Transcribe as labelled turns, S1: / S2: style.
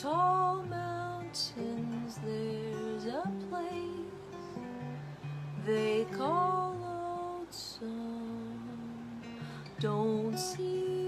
S1: tall mountains there's a place they call lonesome. Don't see